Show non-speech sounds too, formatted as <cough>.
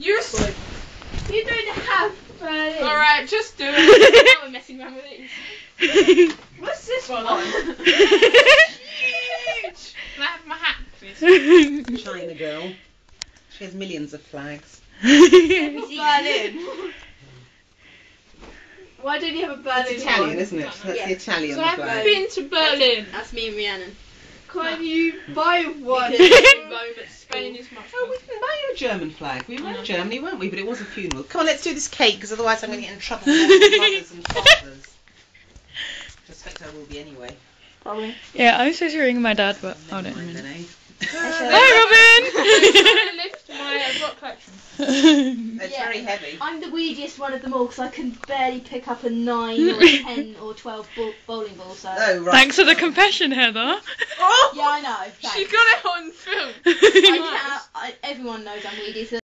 You. s- You don't have Berlin. All right, just do it. <laughs> now we're messing around with these. What's this Well, one? <laughs> Huge. Can I have my hat, please? <laughs> China girl. She has millions of flags. Berlin. Why don't you have a Berlin It's Italian, one? isn't it? That's Yeah. the Italian So I've been to Berlin. That's me and Rhiannon. Can you buy one? Because in Rome at Spain is much. Oh, we didn't buy you a German flag. We were in Germany, weren't we? But it was a funeral. Come on, let's do this cake, because otherwise I'm going to get in trouble <laughs> with all mothers and fathers. I suspect I will be anyway. Probably. yeah, I was supposed to ring my dad, but hold Never on a mind minute. then, eh? Hi, <laughs> <laughs> lift my uh, rock collection. Robin. It's Yeah. very heavy. I'm the weediest one of them all because I can barely pick up a 9 or a 10 or 12 ball- bowling ball, so. Oh, right. Thanks for the confession, Heather. Oh! Yeah, I know. She Thanks. got it on film. I can't, I, everyone knows I'm weedy, so